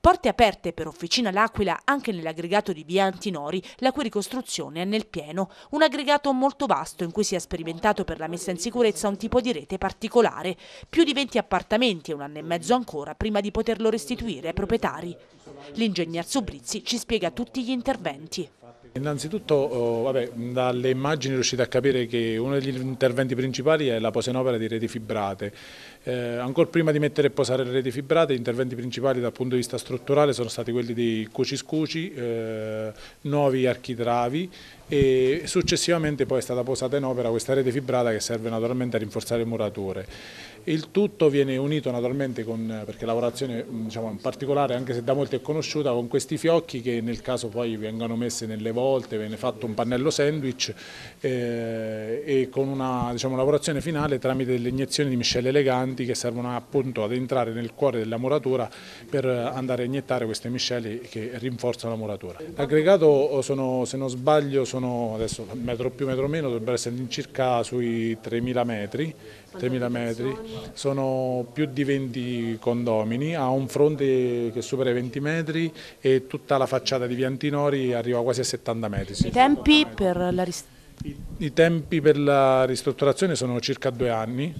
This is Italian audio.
Porte aperte per Officina L'Aquila anche nell'aggregato di Via Antinori, la cui ricostruzione è nel pieno. Un aggregato molto vasto in cui si è sperimentato per la messa in sicurezza un tipo di rete particolare. Più di 20 appartamenti e un anno e mezzo ancora prima di poterlo restituire ai proprietari. L'ingegner Subrizzi ci spiega tutti gli interventi. Innanzitutto oh, vabbè, dalle immagini riuscite a capire che uno degli interventi principali è la posa in opera di reti fibrate. Eh, ancora prima di mettere e posare le reti fibrate, gli interventi principali dal punto di vista strutturale sono stati quelli dei cuciscuci, eh, nuovi architravi e successivamente poi è stata posata in opera questa rete fibrata che serve naturalmente a rinforzare le murature. Il tutto viene unito naturalmente con, perché la lavorazione diciamo, in particolare anche se da molti è conosciuta, con questi fiocchi che nel caso poi vengano messi nelle volte, viene fatto un pannello sandwich eh, e con una diciamo, lavorazione finale tramite delle iniezioni di miscele eleganti che servono appunto ad entrare nel cuore della muratura per andare a iniettare queste miscele che rinforzano la muratura. L'aggregato se non sbaglio sono adesso metro più metro meno, dovrebbero essere circa sui 3.000 metri, 3.000 metri, sono più di 20 condomini, ha un fronte che supera i 20 metri e tutta la facciata di Viantinori arriva quasi a 70 metri. I tempi per la I tempi per la ristrutturazione sono circa due anni,